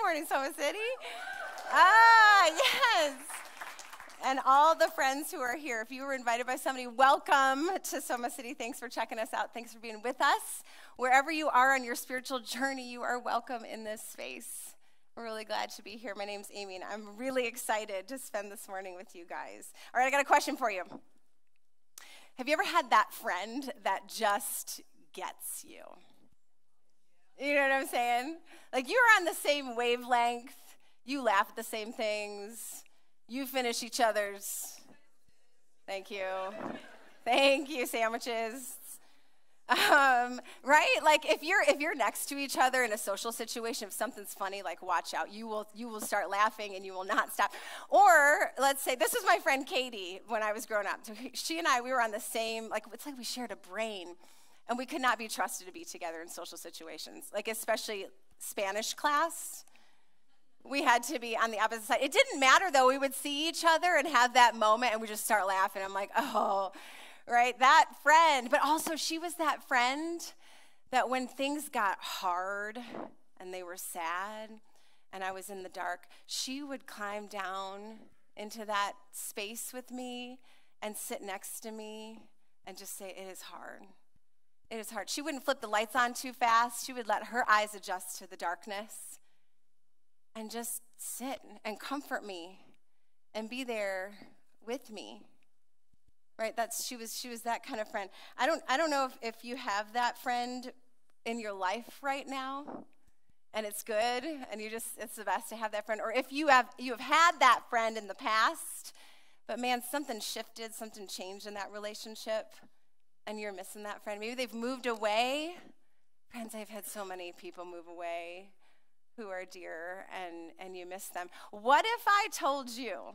morning, Soma City. Ah, yes. And all the friends who are here, if you were invited by somebody, welcome to Soma City. Thanks for checking us out. Thanks for being with us. Wherever you are on your spiritual journey, you are welcome in this space. We're really glad to be here. My name's Amy, and I'm really excited to spend this morning with you guys. All right, I got a question for you. Have you ever had that friend that just gets you? You know what I'm saying? Like you're on the same wavelength, you laugh at the same things, you finish each other's. Thank you. Thank you, sandwiches. Um, right? Like if you're if you're next to each other in a social situation, if something's funny, like watch out. You will you will start laughing and you will not stop. Or let's say this is my friend Katie when I was growing up. She and I we were on the same like it's like we shared a brain. And we could not be trusted to be together in social situations, like especially Spanish class. We had to be on the opposite side. It didn't matter though. We would see each other and have that moment and we just start laughing. I'm like, oh, right? That friend. But also, she was that friend that when things got hard and they were sad and I was in the dark, she would climb down into that space with me and sit next to me and just say, It is hard. It is hard. She wouldn't flip the lights on too fast. She would let her eyes adjust to the darkness and just sit and comfort me and be there with me. Right? That's she was she was that kind of friend. I don't I don't know if, if you have that friend in your life right now and it's good and you just it's the best to have that friend or if you have you have had that friend in the past but man something shifted something changed in that relationship and you're missing that friend. Maybe they've moved away. Friends, I've had so many people move away who are dear and, and you miss them. What if I told you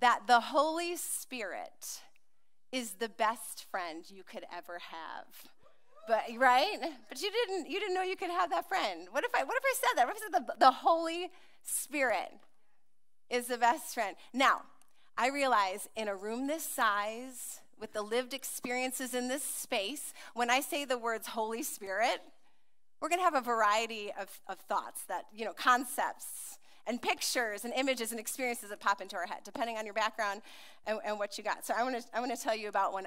that the Holy Spirit is the best friend you could ever have? But right? But you didn't you didn't know you could have that friend. What if I what if I said that? What if I said the, the Holy Spirit is the best friend? Now, I realize in a room this size, with the lived experiences in this space, when I say the words Holy Spirit, we're going to have a variety of, of thoughts that, you know, concepts and pictures and images and experiences that pop into our head, depending on your background and, and what you got. So I want to I want to tell you about when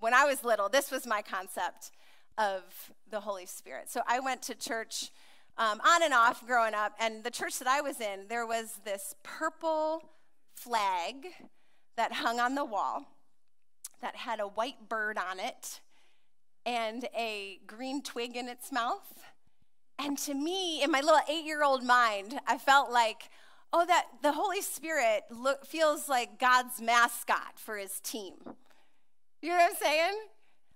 when I was little. This was my concept of the Holy Spirit. So I went to church um, on and off growing up, and the church that I was in, there was this purple flag that hung on the wall that had a white bird on it and a green twig in its mouth. And to me, in my little eight year old mind, I felt like, oh, that the Holy Spirit look, feels like God's mascot for his team. You know what I'm saying?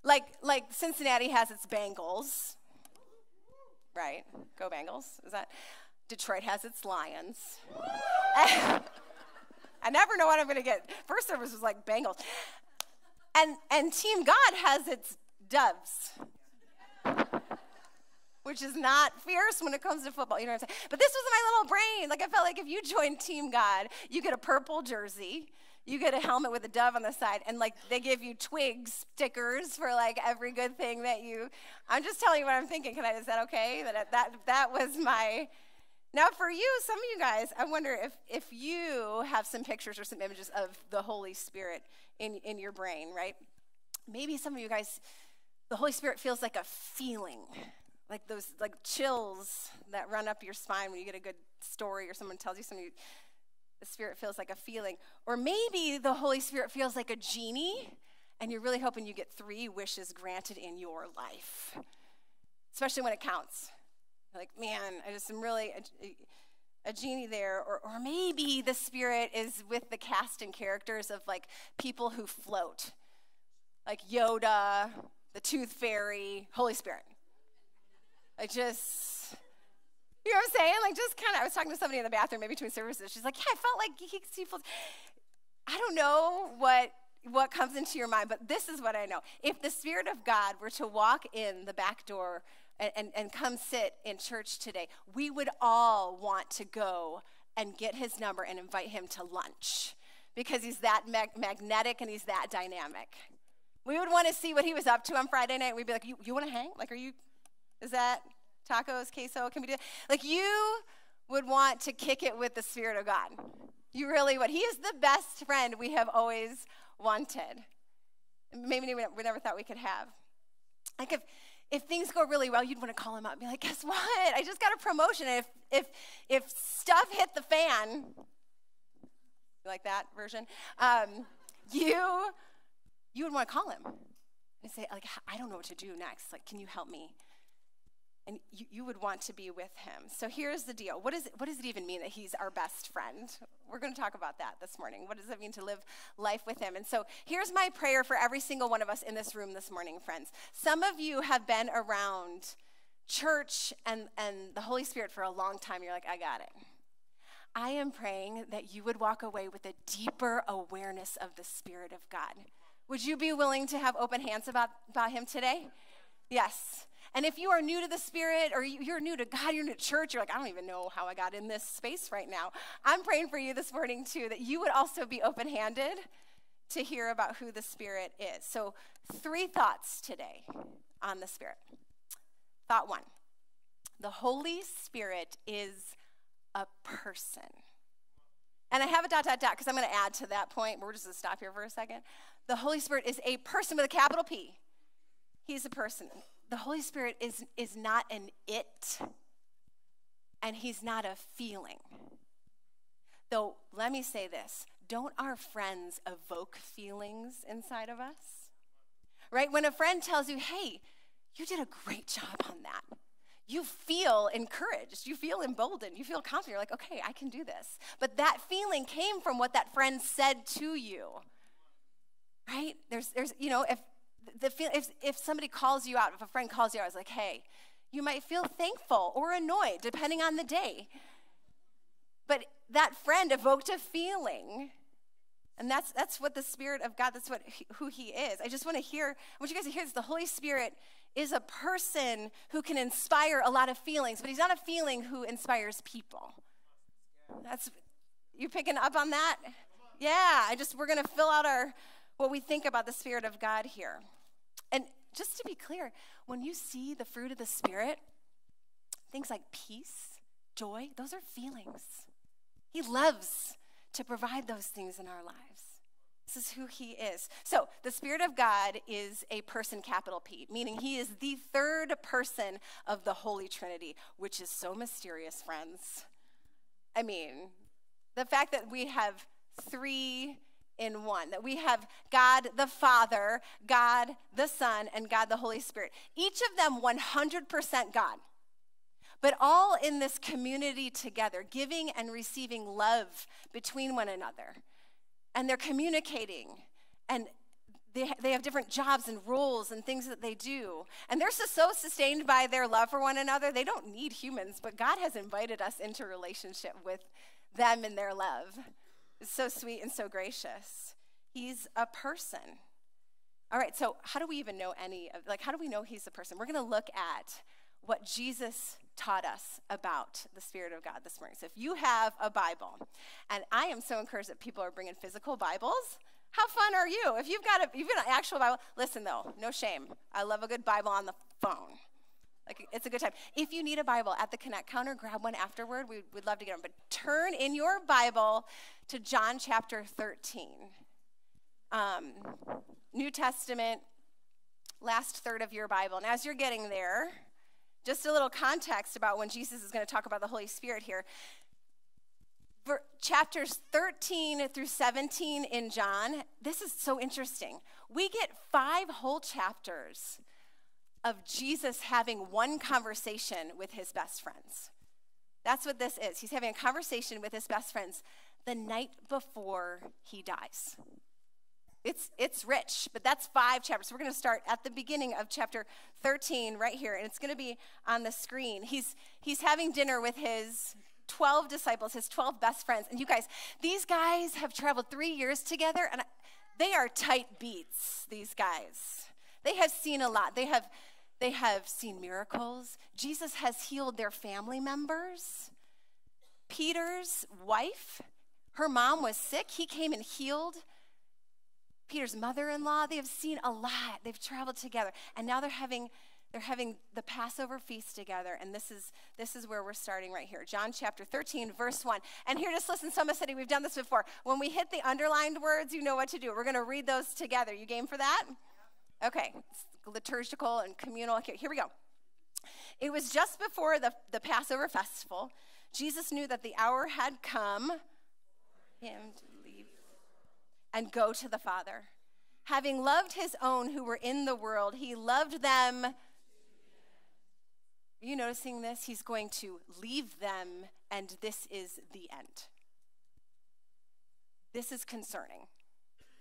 Like, like Cincinnati has its Bengals, right? Go Bengals. Is that? Detroit has its Lions. I never know what I'm going to get. First service was like Bengals. And, and Team God has its doves, which is not fierce when it comes to football. You know what I'm saying? But this was my little brain. Like, I felt like if you join Team God, you get a purple jersey. You get a helmet with a dove on the side, and like they give you twig stickers for like every good thing that you. I'm just telling you what I'm thinking. Can I? Is that okay? That that that was my. Now, for you, some of you guys, I wonder if if you have some pictures or some images of the Holy Spirit in, in your brain, right? Maybe some of you guys, the Holy Spirit feels like a feeling, like those like chills that run up your spine when you get a good story or someone tells you something. The Spirit feels like a feeling. Or maybe the Holy Spirit feels like a genie, and you're really hoping you get three wishes granted in your life, especially when it counts. Like, man, I just am really a genie there, or, or maybe the spirit is with the cast and characters of like people who float, like Yoda, the Tooth Fairy, Holy Spirit. I just, you know what I'm saying? Like just kind of. I was talking to somebody in the bathroom, maybe between services. She's like, "Yeah, I felt like he, he floats." I don't know what what comes into your mind, but this is what I know. If the Spirit of God were to walk in the back door and, and, and come sit in church today, we would all want to go and get his number and invite him to lunch because he's that mag- magnetic and he's that dynamic. We would want to see what he was up to on Friday night. We'd be like, You, you want to hang? Like, are you, is that tacos, queso, can we do that? Like you would want to kick it with the Spirit of God. You really would. He is the best friend we have always wanted. Maybe we never thought we could have. Like if if things go really well, you'd want to call him up and be like, guess what? I just got a promotion. If if if stuff hit the fan, you like that version? Um, you you would want to call him and say, like, I don't know what to do next. Like, can you help me? And you, you would want to be with him. So here's the deal. What, is it, what does it even mean that he's our best friend? We're going to talk about that this morning. What does it mean to live life with him? And so here's my prayer for every single one of us in this room this morning, friends. Some of you have been around church and, and the Holy Spirit for a long time. You're like, I got it. I am praying that you would walk away with a deeper awareness of the Spirit of God. Would you be willing to have open hands about, about Him today? Yes. And if you are new to the Spirit or you're new to God, you're new to church, you're like, I don't even know how I got in this space right now. I'm praying for you this morning too, that you would also be open handed to hear about who the Spirit is. So, three thoughts today on the Spirit. Thought one the Holy Spirit is a person. And I have a dot, dot, dot, because I'm going to add to that point. We're just going to stop here for a second. The Holy Spirit is a person with a capital P. He's a person. The Holy Spirit is, is not an it, and He's not a feeling. Though, let me say this don't our friends evoke feelings inside of us? Right? When a friend tells you, hey, you did a great job on that, you feel encouraged, you feel emboldened, you feel confident. You're like, okay, I can do this. But that feeling came from what that friend said to you. Right? There's, there's, you know, if the feel, if, if somebody calls you out, if a friend calls you out, I was like, hey, you might feel thankful or annoyed, depending on the day. But that friend evoked a feeling. And that's, that's what the Spirit of God, that's what who He is. I just want to hear, I want you guys to hear this. The Holy Spirit is a person who can inspire a lot of feelings, but He's not a feeling who inspires people. That's, you picking up on that? Yeah, I just, we're going to fill out our, what we think about the Spirit of God here. And just to be clear, when you see the fruit of the Spirit, things like peace, joy, those are feelings. He loves to provide those things in our lives. This is who he is. So, the Spirit of God is a person, capital P, meaning he is the third person of the Holy Trinity, which is so mysterious, friends. I mean, the fact that we have three in one, that we have God the Father, God the Son, and God the Holy Spirit. Each of them 100% God, but all in this community together, giving and receiving love between one another. And they're communicating and they, they have different jobs and roles and things that they do. And they're so sustained by their love for one another, they don't need humans, but God has invited us into relationship with them and their love so sweet and so gracious. He's a person. All right, so how do we even know any of, like, how do we know he's a person? We're going to look at what Jesus taught us about the Spirit of God this morning. So if you have a Bible, and I am so encouraged that people are bringing physical Bibles. How fun are you? If you've got a, you've got an actual Bible, listen though, no shame. I love a good Bible on the phone. Like it's a good time. If you need a Bible at the Connect counter, grab one afterward. We, would love to get them. But turn in your Bible to John chapter 13. Um, New Testament, last third of your Bible. And as you're getting there, just a little context about when Jesus is going to talk about the Holy Spirit here. For chapters 13 through 17 in John, this is so interesting. We get five whole chapters of Jesus having one conversation with his best friends. That's what this is. He's having a conversation with his best friends the night before he dies. It's, it's rich, but that's five chapters. We're going to start at the beginning of chapter 13 right here, and it's going to be on the screen. He's, he's having dinner with his 12 disciples, his 12 best friends. And you guys, these guys have traveled three years together, and they are tight beats, these guys. They have seen a lot. They have they have seen miracles. Jesus has healed their family members. Peter's wife, her mom was sick. He came and healed Peter's mother in law. They have seen a lot. They've traveled together. And now they're having, They're having the Passover feast together, and this is this is where we're starting right here. John chapter 13, verse 1. And here, just listen, Soma City, we've done this before. When we hit the underlined words, you know what to do. We're gonna read those together. You game for that? Okay. Liturgical and communal. Here, here we go. It was just before the, the Passover festival. Jesus knew that the hour had come him to leave and go to the Father. Having loved his own who were in the world, he loved them are you noticing this? He's going to leave them, and this is the end. This is concerning.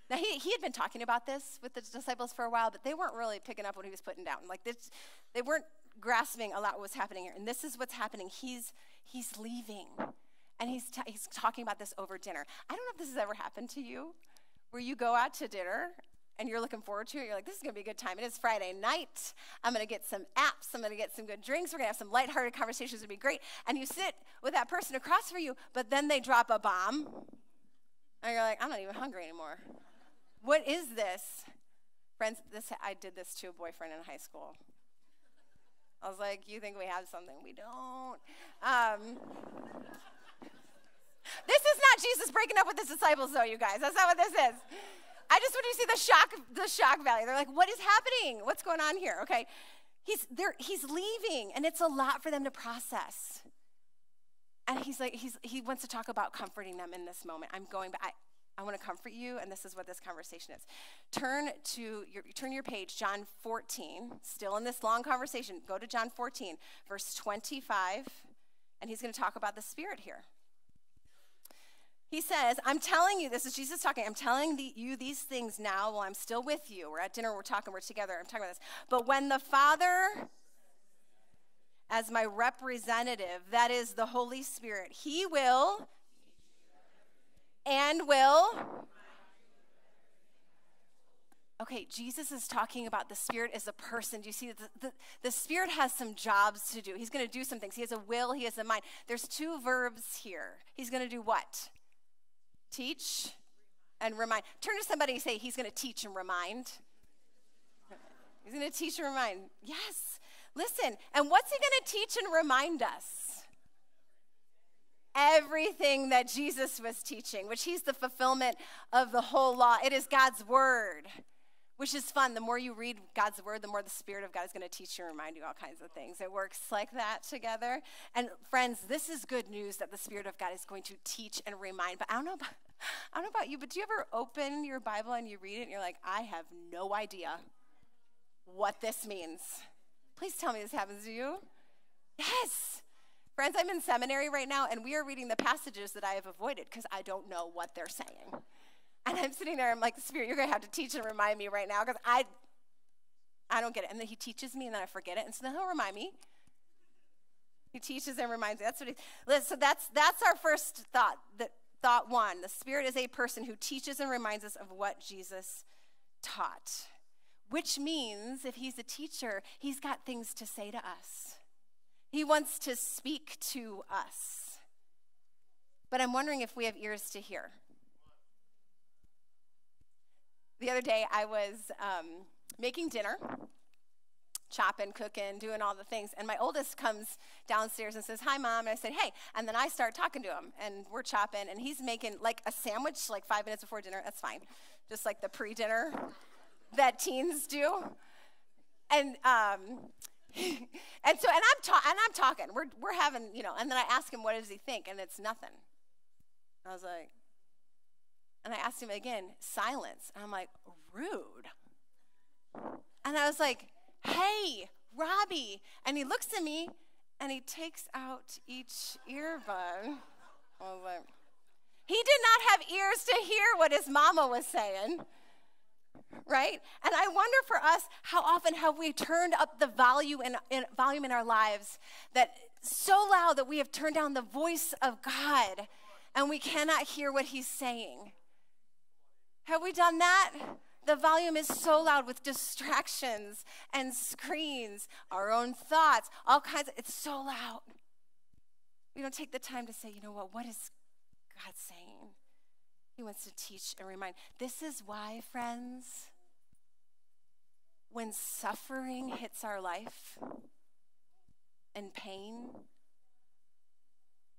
Now, he, he had been talking about this with the disciples for a while, but they weren't really picking up what he was putting down. Like, this, they weren't grasping a lot what was happening here. And this is what's happening. He's, he's leaving, and he's, t- he's talking about this over dinner. I don't know if this has ever happened to you, where you go out to dinner and you're looking forward to it. You're like, this is going to be a good time. It is Friday night. I'm going to get some apps. I'm going to get some good drinks. We're going to have some lighthearted conversations. It'll be great. And you sit with that person across from you, but then they drop a bomb. And you're like, I'm not even hungry anymore. What is this? Friends, this I did this to a boyfriend in high school. I was like, you think we have something? We don't. Um, this is not Jesus breaking up with his disciples, though, you guys. That's not what this is. I just want you to see the shock, the shock value. They're like, what is happening? What's going on here? Okay. He's there, he's leaving, and it's a lot for them to process. And he's like, he's he wants to talk about comforting them in this moment. I'm going, I, I want to comfort you, and this is what this conversation is. Turn to your turn your page, John 14, still in this long conversation. Go to John 14, verse 25, and he's going to talk about the Spirit here. He says, I'm telling you, this is Jesus talking, I'm telling the, you these things now while I'm still with you. We're at dinner, we're talking, we're together, I'm talking about this. But when the Father, as my representative, that is the Holy Spirit, He will and will. Okay, Jesus is talking about the Spirit as a person. Do you see the, the, the Spirit has some jobs to do? He's going to do some things. He has a will, he has a mind. There's two verbs here. He's going to do what? Teach and remind. Turn to somebody and say, He's going to teach and remind. He's going to teach and remind. Yes. Listen, and what's He going to teach and remind us? Everything that Jesus was teaching, which He's the fulfillment of the whole law. It is God's word which is fun. The more you read God's word, the more the Spirit of God is going to teach you and remind you all kinds of things. It works like that together. And friends, this is good news that the Spirit of God is going to teach and remind. But I don't know about, I don't know about you, but do you ever open your Bible and you read it and you're like, I have no idea what this means? Please tell me this happens to you. Yes. Friends, I'm in seminary right now, and we are reading the passages that I have avoided because I don't know what they're saying. And I'm sitting there, I'm like, Spirit, you're going to have to teach and remind me right now because I, I don't get it. And then he teaches me and then I forget it. And so then he'll remind me. He teaches and reminds me. That's what he, so that's, that's our first thought. That thought one, the Spirit is a person who teaches and reminds us of what Jesus taught. Which means if he's a teacher, he's got things to say to us. He wants to speak to us. But I'm wondering if we have ears to hear. The other day, I was um, making dinner, chopping, cooking, doing all the things, and my oldest comes downstairs and says, Hi, mom. And I said, Hey. And then I start talking to him, and we're chopping, and he's making like a sandwich like five minutes before dinner. That's fine. Just like the pre dinner that teens do. And, um, and so, and I'm, ta- and I'm talking. We're, we're having, you know, and then I ask him, What does he think? And it's nothing. I was like, and I asked him again, silence. And I'm like, rude. And I was like, hey, Robbie. And he looks at me and he takes out each earbud. I was like, he did not have ears to hear what his mama was saying. Right? And I wonder for us, how often have we turned up the volume in, in, volume in our lives that so loud that we have turned down the voice of God and we cannot hear what he's saying? Have we done that? The volume is so loud with distractions and screens, our own thoughts, all kinds of, it's so loud. We don't take the time to say, you know what, what is God saying? He wants to teach and remind. This is why, friends, when suffering hits our life and pain,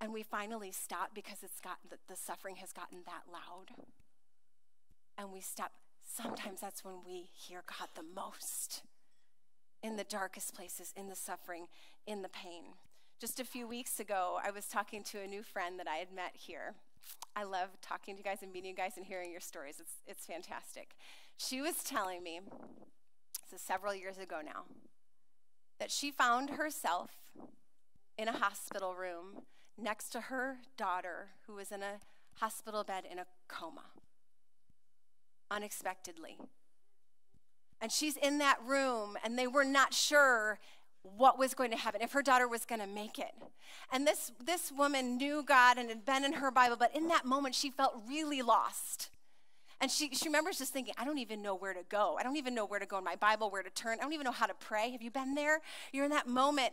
and we finally stop because it's got the, the suffering has gotten that loud, and we stop. Sometimes that's when we hear God the most in the darkest places, in the suffering, in the pain. Just a few weeks ago, I was talking to a new friend that I had met here. I love talking to you guys and meeting you guys and hearing your stories. It's, it's fantastic. She was telling me, this is several years ago now, that she found herself in a hospital room next to her daughter who was in a hospital bed in a coma unexpectedly. And she's in that room, and they were not sure what was going to happen, if her daughter was going to make it. And this, this woman knew God and had been in her Bible, but in that moment, she felt really lost. And she, she remembers just thinking, I don't even know where to go. I don't even know where to go in my Bible, where to turn. I don't even know how to pray. Have you been there? You're in that moment.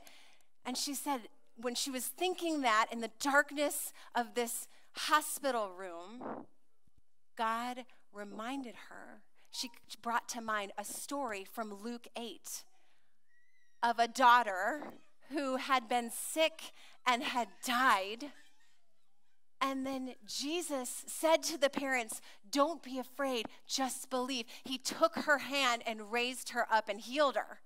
And she said, when she was thinking that in the darkness of this hospital room, God reminded her, she brought to mind a story from Luke 8 of a daughter who had been sick and had died. And then Jesus said to the parents, Don't be afraid, just believe. He took her hand and raised her up and healed her.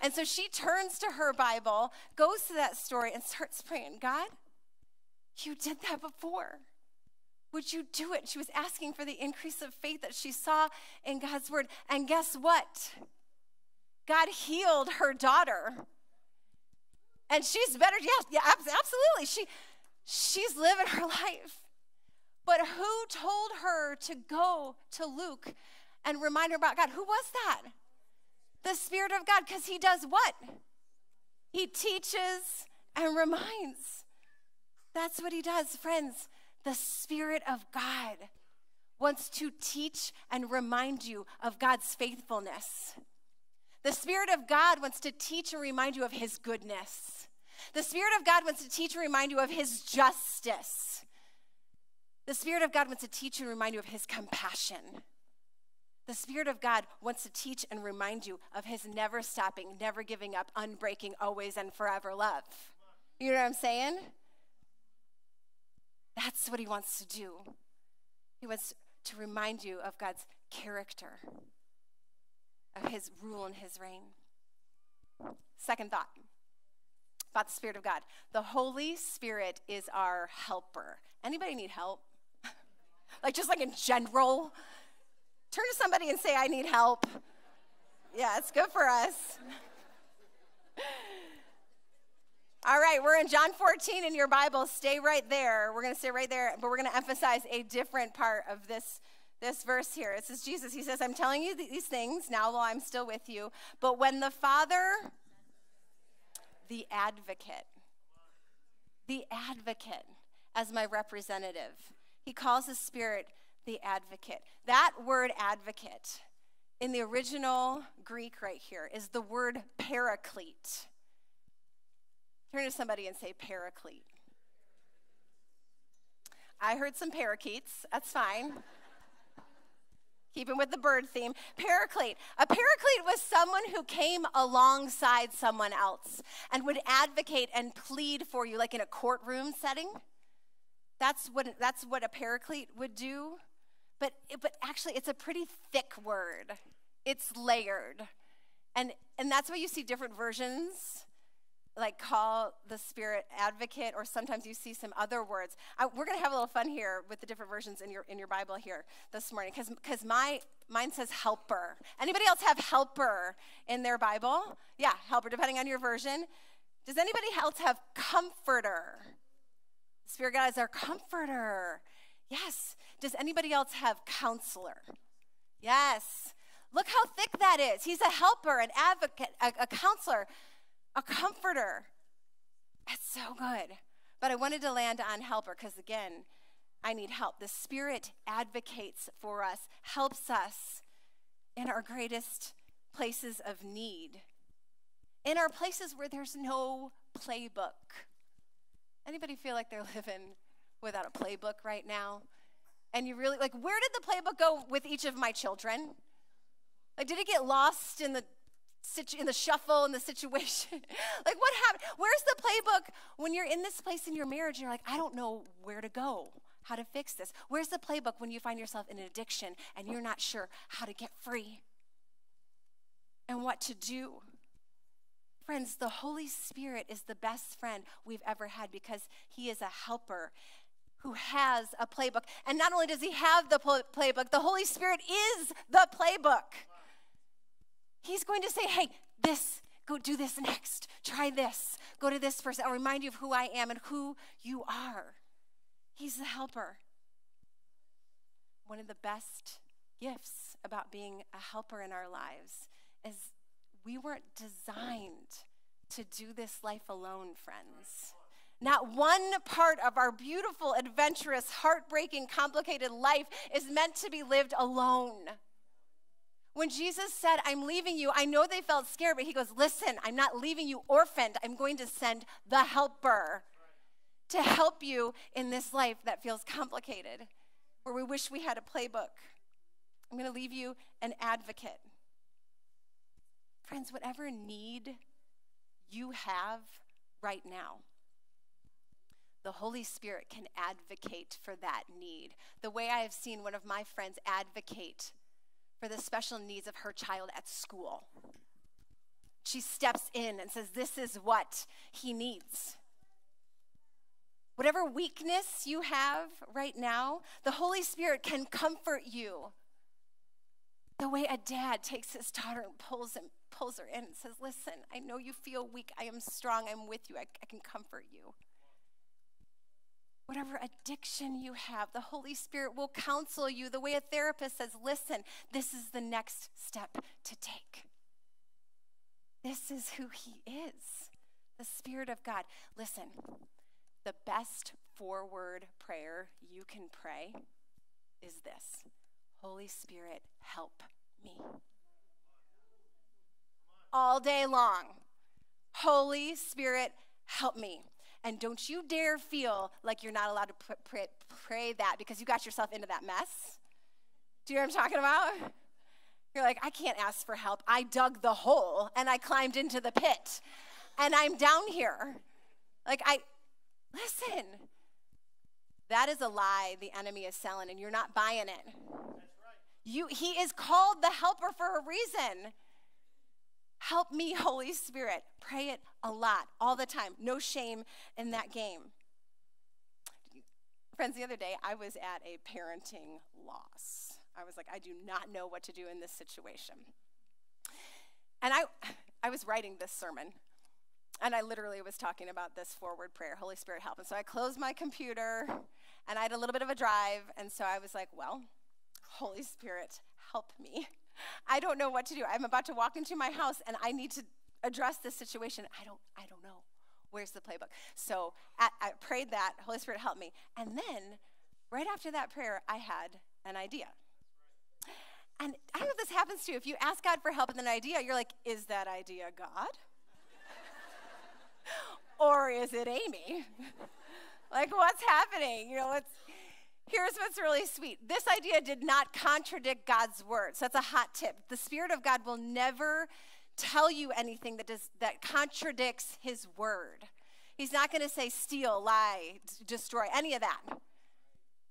And so she turns to her Bible, goes to that story, and starts praying God, you did that before. Would you do it? She was asking for the increase of faith that she saw in God's word. And guess what? God healed her daughter. And she's better. Yes, yeah, absolutely. She, she's living her life. But who told her to go to Luke and remind her about God? Who was that? The Spirit of God, because He does what? He teaches and reminds. That's what He does, friends. The Spirit of God wants to teach and remind you of God's faithfulness. The Spirit of God wants to teach and remind you of His goodness. The Spirit of God wants to teach and remind you of His justice. The Spirit of God wants to teach and remind you of His compassion. The Spirit of God wants to teach and remind you of His never stopping, never giving up, unbreaking, always and forever love. You know what I'm saying? That's what He wants to do. He wants to remind you of God's character of his rule and his reign. Second thought about the Spirit of God. The Holy Spirit is our helper. Anybody need help? like just like in general? Turn to somebody and say, I need help. Yeah, it's good for us. All right, we're in John 14 in your Bible. Stay right there. We're going to stay right there, but we're going to emphasize a different part of this this verse here. It says, Jesus, he says, I'm telling you these things now while I'm still with you. But when the Father, the advocate, the advocate as my representative, he calls the Spirit the advocate. That word advocate in the original Greek right here is the word paraclete. Turn to somebody and say paraclete. I heard some parakeets. That's fine keeping with the bird theme, paraclete. A paraclete was someone who came alongside someone else and would advocate and plead for you, like in a courtroom setting. That's what, that's what a paraclete would do. But, but actually, it's a pretty thick word, it's layered. And, and that's why you see different versions like call the spirit advocate or sometimes you see some other words. I, we're going to have a little fun here with the different versions in your in your bible here this morning because because my mine says helper. Anybody else have helper in their bible? Yeah helper depending on your version. Does anybody else have comforter? Spirit god is our comforter. Yes. Does anybody else have counselor? Yes. Look how thick that is. He's a helper an advocate a, a counselor a comforter. That's so good. But I wanted to land on helper because, again, I need help. The Spirit advocates for us, helps us in our greatest places of need, in our places where there's no playbook. Anybody feel like they're living without a playbook right now? And you really, like, where did the playbook go with each of my children? Like, did it get lost in the in the shuffle in the situation? like, what happened? Where's the playbook when you're in this place in your marriage and you're like, I don't know where to go, how to fix this? Where's the playbook when you find yourself in an addiction and you're not sure how to get free and what to do? Friends, the Holy Spirit is the best friend we've ever had because he is a helper who has a playbook. And not only does he have the playbook, the Holy Spirit is the playbook. He's going to say, hey, this, go do this next. Try this. Go to this person. I'll remind you of who I am and who you are. He's the helper. One of the best gifts about being a helper in our lives is we weren't designed to do this life alone, friends. Not one part of our beautiful, adventurous, heartbreaking, complicated life is meant to be lived alone. When Jesus said, I'm leaving you, I know they felt scared, but he goes, Listen, I'm not leaving you orphaned. I'm going to send the helper to help you in this life that feels complicated, where we wish we had a playbook. I'm going to leave you an advocate. Friends, whatever need you have right now, the Holy Spirit can advocate for that need. The way I have seen one of my friends advocate for the special needs of her child at school. She steps in and says, This is what he needs. Whatever weakness you have right now, the Holy Spirit can comfort you. The way a dad takes his daughter and pulls him, pulls her in and says, Listen, I know you feel weak. I am strong. I'm with you. I, I can comfort you whatever addiction you have, the Holy Spirit will counsel you the way a therapist says, listen, this is the next step to take. This is who He is, the Spirit of God. Listen, the best forward prayer you can pray is this Holy Spirit, help me. All day long. Holy Spirit, help me. And don't you dare feel like you're not allowed to pray, pray that because you got yourself into that mess. Do you know what I'm talking about? You're like, I can't ask for help. I dug the hole and I climbed into the pit and I'm down here. Like, I, listen, that is a lie the enemy is selling and you're not buying it. You, he is called the helper for a reason. Help me, Holy Spirit. Pray it a lot, all the time. No shame in that game. Friends, the other day I was at a parenting loss. I was like, I do not know what to do in this situation. And I, I was writing this sermon, and I literally was talking about this forward prayer Holy Spirit, help. And so I closed my computer, and I had a little bit of a drive, and so I was like, well, Holy Spirit, help me. I don't know what to do. I'm about to walk into my house and I need to address this situation. I don't I don't know. Where's the playbook? So at, I prayed that, Holy Spirit help me. And then right after that prayer, I had an idea. And I don't know if this happens to you. If you ask God for help with an idea, you're like, is that idea God? or is it Amy? like, what's happening? You know, what's Here's what's really sweet. This idea did not contradict God's word. So that's a hot tip. The Spirit of God will never tell you anything that does that contradicts his word. He's not going to say steal, lie, destroy, any of that.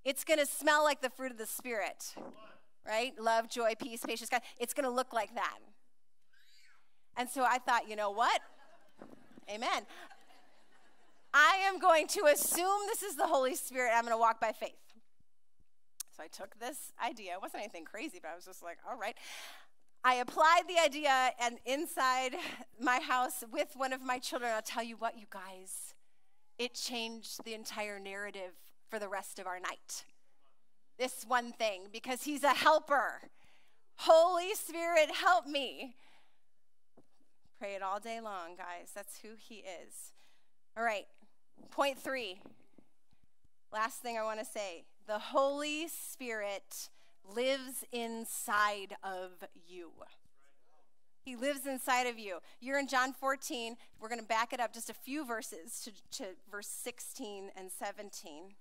It's going to smell like the fruit of the Spirit, right? Love, joy, peace, patience, God. It's going to look like that. And so I thought, you know what? Amen. I am going to assume this is the Holy Spirit. I'm going to walk by faith. So I took this idea. It wasn't anything crazy, but I was just like, all right. I applied the idea, and inside my house with one of my children, I'll tell you what, you guys, it changed the entire narrative for the rest of our night. This one thing, because he's a helper. Holy Spirit, help me. Pray it all day long, guys. That's who he is. All right, point three. Last thing I want to say the Holy Spirit lives inside of you. He lives inside of you. You're in John 14. We're going to back it up just a few verses to, to verse 16 and 17.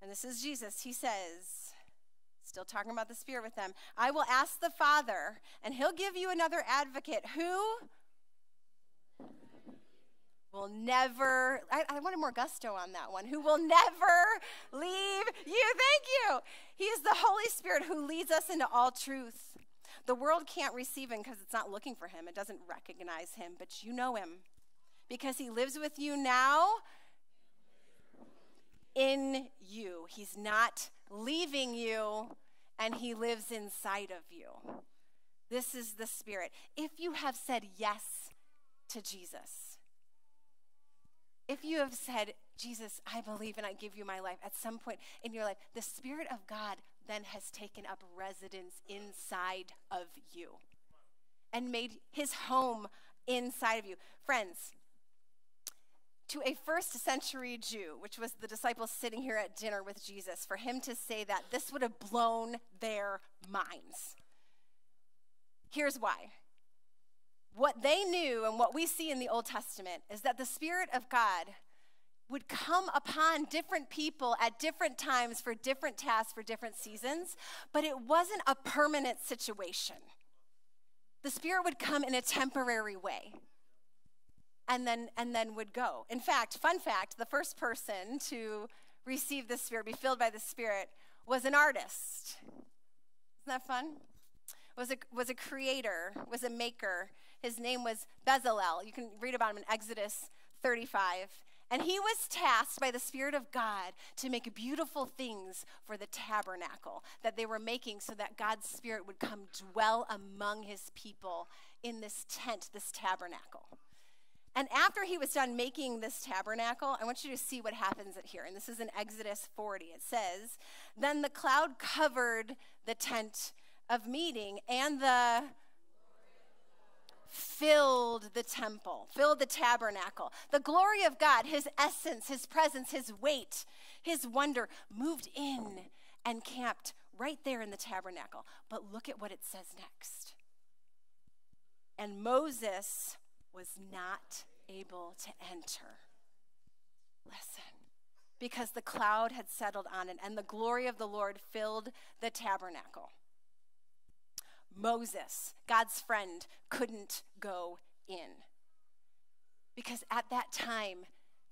And this is Jesus. He says, Still talking about the Spirit with them. I will ask the Father, and He'll give you another advocate who will never, I, I, wanted more gusto on that one, who will never leave you. Thank you. He is the Holy Spirit who leads us into all truth. The world can't receive him because it's not looking for him, it doesn't recognize him, but you know him because he lives with you now in you. He's not leaving you, and he lives inside of you. This is the Spirit. If you have said yes to Jesus, if you have said, Jesus, I believe and I give you my life, at some point in your life, the Spirit of God then has taken up residence inside of you and made his home inside of you. Friends, to a first century Jew, which was the disciples sitting here at dinner with Jesus, for him to say that, this would have blown their minds. Here's why. What they knew and what we see in the Old Testament is that the Spirit of God would come upon different people at different times for different tasks for different seasons, but it wasn't a permanent situation. The Spirit would come in a temporary way and then and then would go. In fact, fun fact, the first person to receive the Spirit, be filled by the Spirit, was an artist. Isn't that fun? Was a, was a creator, was a maker. His name was Bezalel. You can read about him in Exodus 35. And he was tasked by the Spirit of God to make beautiful things for the tabernacle that they were making so that God's Spirit would come dwell among his people in this tent, this tabernacle. And after he was done making this tabernacle, I want you to see what happens here. And this is in Exodus 40. It says, Then the cloud covered the tent of meeting, and the filled the temple, filled the tabernacle. The glory of God, his essence, his presence, his weight, his wonder moved in and camped right there in the tabernacle. But look at what it says next. And Moses was not able to enter. Listen. Because the cloud had settled on it and the glory of the Lord filled the tabernacle. Moses, God's friend, couldn't go in. Because at that time,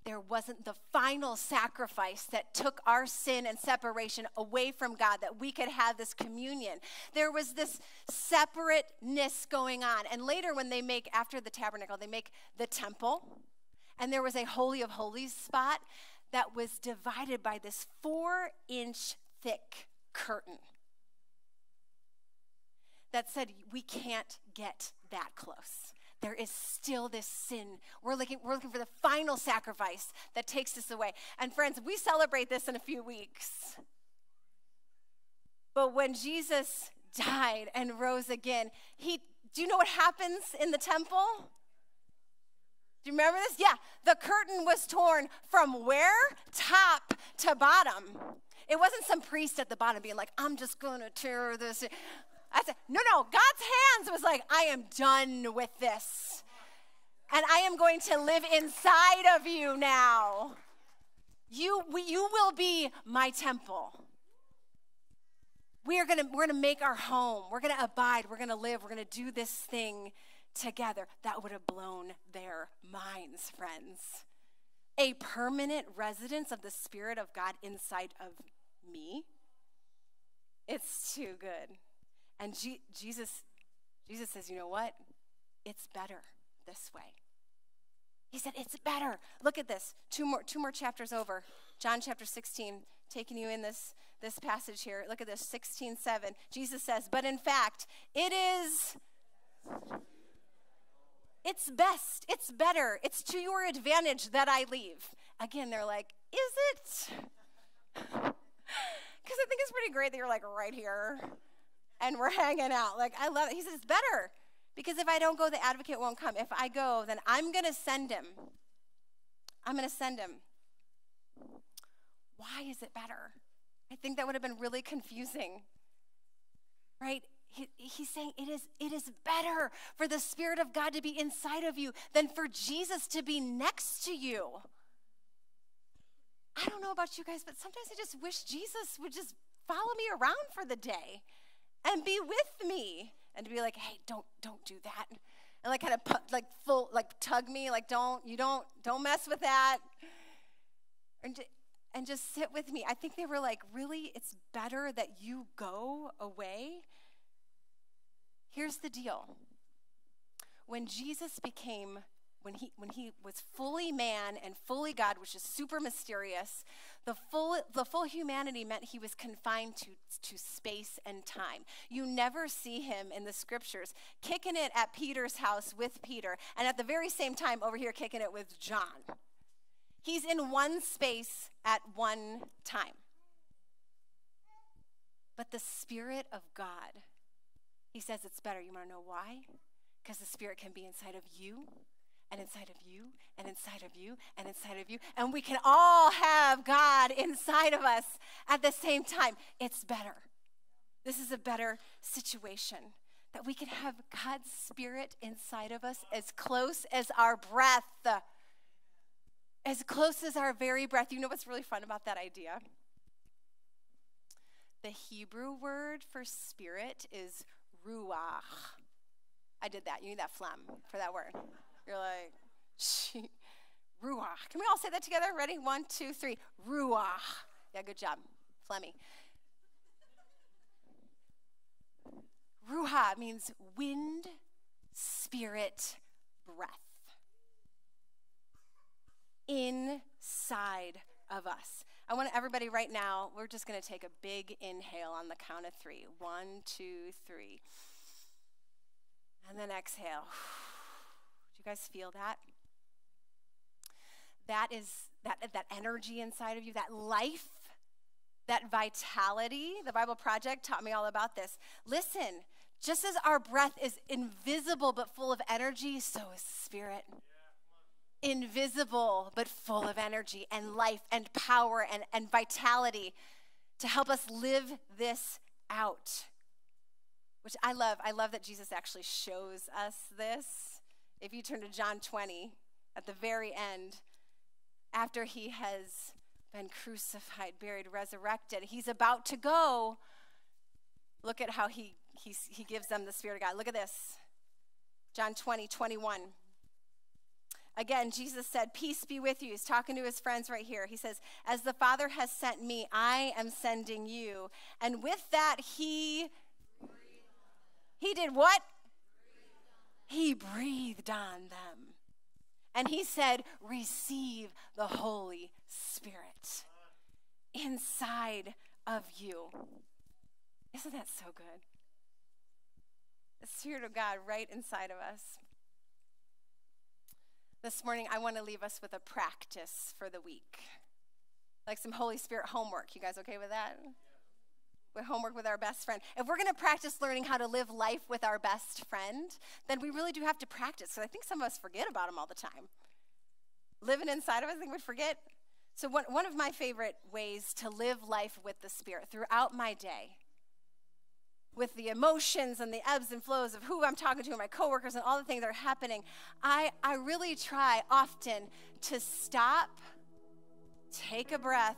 there wasn't the final sacrifice that took our sin and separation away from God, that we could have this communion. There was this separateness going on. And later, when they make, after the tabernacle, they make the temple, and there was a Holy of Holies spot that was divided by this four inch thick curtain that said, we can't get that close. There is still this sin. We're looking, we're looking for the final sacrifice that takes us away. And friends, we celebrate this in a few weeks. But when Jesus died and rose again, he do you know what happens in the temple? Do you remember this? Yeah, the curtain was torn from where? Top to bottom. It wasn't some priest at the bottom being like, I'm just going to tear this. I said, no, no, God's hands was like, I am done with this. And I am going to live inside of you now. You, you will be my temple. We are gonna, we're gonna make our home. We're gonna abide. We're gonna live. We're gonna do this thing together. That would have blown their minds, friends. A permanent residence of the Spirit of God inside of me. It's too good. And G- Jesus, Jesus says, you know what? It's better this way. He said, it's better. Look at this. Two more, two more chapters over. John chapter 16, taking you in this, this passage here. Look at this, 16, 7. Jesus says, but in fact, it is it's best, it's better, it's to your advantage that I leave. Again, they're like, is it? Because I think it's pretty great that you're like right here and we're hanging out. Like, I love it. He says, it's better because if I don't go, the advocate won't come. If I go, then I'm going to send him. I'm going to send him. Why is it better? I think that would have been really confusing. Right? He, he's saying it is, it is better for the Spirit of God to be inside of you than for Jesus to be next to you. I don't know about you guys, but sometimes I just wish Jesus would just follow me around for the day and be with me and to be like, hey, don't don't do that. And like kind of like full like tug me like don't you don't don't mess with that. And and just sit with me. I think they were like, really, it's better that you go away. Here's the deal. When Jesus became when he when he was fully man and fully God, which is super mysterious, the full, the full humanity meant he was confined to, to space and time. You never see him in the scriptures kicking it at Peter's house with Peter, and at the very same time over here kicking it with John. He's in one space at one time. But the Spirit of God, he says it's better. You want to know why? Because the Spirit can be inside of you and inside of you and inside of you and inside of you. And we can all have God inside of us at the same time. It's better. This is a better situation that we can have God's Spirit inside of us as close as our breath. As close as our very breath. You know what's really fun about that idea? The Hebrew word for spirit is ruach. I did that. You need that phlegm for that word. You're like, she, ruach. Can we all say that together? Ready? One, two, three. Ruach. Yeah, good job. Flemmy. Ruach means wind, spirit, breath. Inside of us. I want everybody right now, we're just going to take a big inhale on the count of three. One, two, three. And then exhale guys feel that? That is that, that energy inside of you, that life, that vitality. The Bible Project taught me all about this. Listen, just as our breath is invisible but full of energy, so is spirit. Invisible but full of energy and life and power and, and vitality to help us live this out. Which I love. I love that Jesus actually shows us this if you turn to John 20, at the very end, after he has been crucified, buried, resurrected, he's about to go. Look at how he, he, he gives them the Spirit of God. Look at this John 20, 21. Again, Jesus said, Peace be with you. He's talking to his friends right here. He says, As the Father has sent me, I am sending you. And with that, he. He did what? He breathed on them. And he said, Receive the Holy Spirit inside of you. Isn't that so good? The Spirit of God right inside of us. This morning, I want to leave us with a practice for the week. Like some Holy Spirit homework. You guys okay with that? Homework with our best friend. If we're going to practice learning how to live life with our best friend, then we really do have to practice. So I think some of us forget about him all the time. Living inside of us, I think we forget. So one, one of my favorite ways to live life with the Spirit throughout my day, with the emotions and the ebbs and flows of who I'm talking to and my coworkers and all the things that are happening, I, I really try often to stop, take a breath,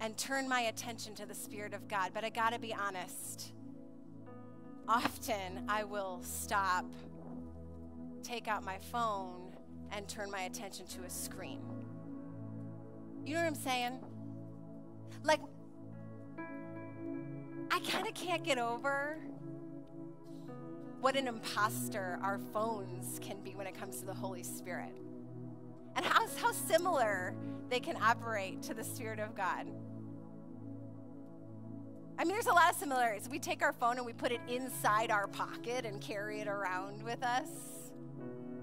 and turn my attention to the Spirit of God. But I gotta be honest. Often I will stop, take out my phone, and turn my attention to a screen. You know what I'm saying? Like, I kind of can't get over what an imposter our phones can be when it comes to the Holy Spirit. And how, how similar they can operate to the Spirit of God. I mean, there's a lot of similarities. We take our phone and we put it inside our pocket and carry it around with us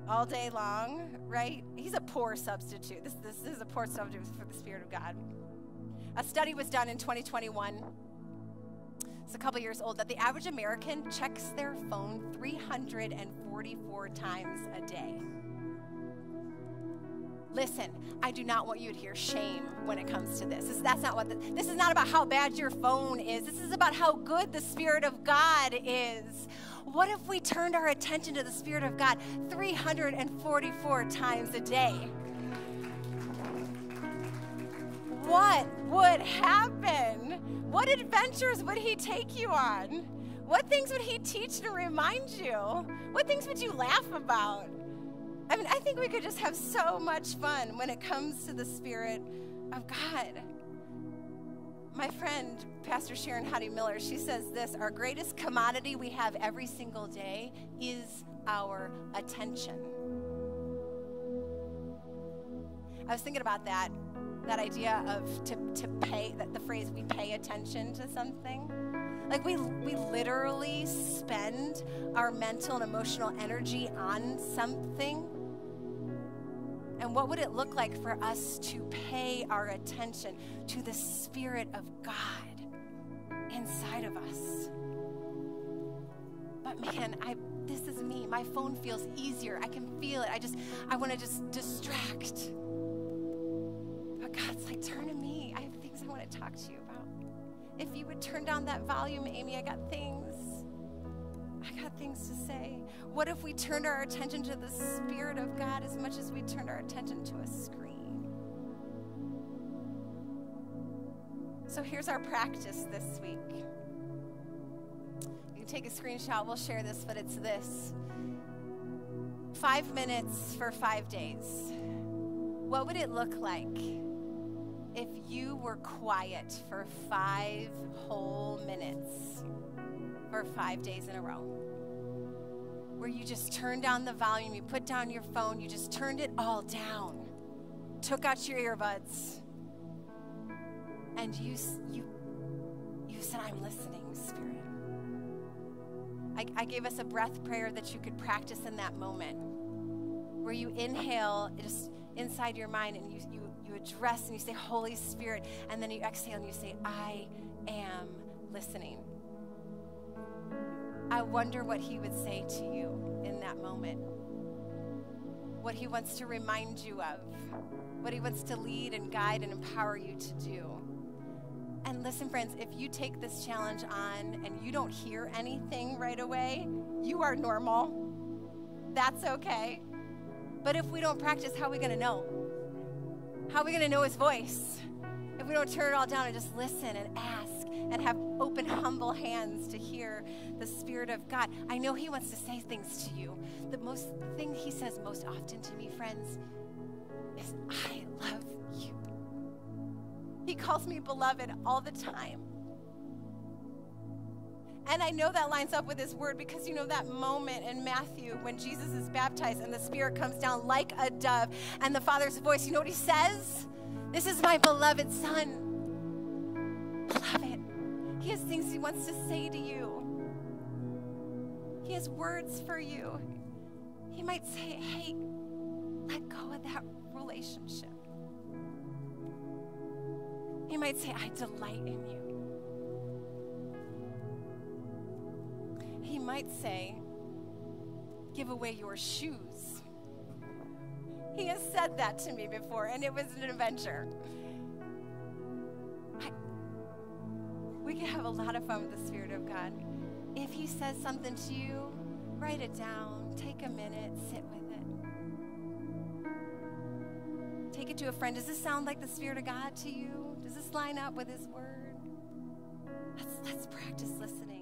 all day long, right? He's a poor substitute. This, this is a poor substitute for the Spirit of God. A study was done in 2021. It's a couple years old that the average American checks their phone 344 times a day. Listen, I do not want you to hear shame when it comes to this. this that's not what the, this is not about how bad your phone is. This is about how good the Spirit of God is. What if we turned our attention to the Spirit of God 344 times a day? What would happen? What adventures would He take you on? What things would He teach to remind you? What things would you laugh about? I mean, I think we could just have so much fun when it comes to the Spirit of God. My friend, Pastor Sharon Hodde Miller, she says this Our greatest commodity we have every single day is our attention. I was thinking about that, that idea of to, to pay, that the phrase we pay attention to something. Like we, we literally spend our mental and emotional energy on something. And what would it look like for us to pay our attention to the Spirit of God inside of us? But man, I this is me. My phone feels easier. I can feel it. I just I want to just distract. But God's like, turn to me. I have things I want to talk to you about. If you would turn down that volume, Amy, I got things. I got things to say. What if we turned our attention to the Spirit of God as much as we turned our attention to a screen? So here's our practice this week. You can take a screenshot, we'll share this, but it's this five minutes for five days. What would it look like if you were quiet for five whole minutes for five days in a row? Where you just turned down the volume, you put down your phone, you just turned it all down, took out your earbuds, and you, you, you said, I'm listening, Spirit. I, I gave us a breath prayer that you could practice in that moment where you inhale just inside your mind and you, you, you address and you say, Holy Spirit, and then you exhale and you say, I am listening. I wonder what he would say to you in that moment. What he wants to remind you of. What he wants to lead and guide and empower you to do. And listen, friends, if you take this challenge on and you don't hear anything right away, you are normal. That's okay. But if we don't practice, how are we going to know? How are we going to know his voice? We don't turn it all down and just listen and ask and have open, humble hands to hear the Spirit of God. I know He wants to say things to you. The most the thing He says most often to me, friends, is I love you. He calls me beloved all the time. And I know that lines up with his word because you know that moment in Matthew when Jesus is baptized and the Spirit comes down like a dove and the Father's voice, you know what he says? This is my beloved Son. Beloved. He has things he wants to say to you, he has words for you. He might say, hey, let go of that relationship. He might say, I delight in you. He might say, give away your shoes. He has said that to me before, and it was an adventure. I, we can have a lot of fun with the Spirit of God. If He says something to you, write it down, take a minute, sit with it. Take it to a friend. Does this sound like the Spirit of God to you? Does this line up with His Word? Let's, let's practice listening.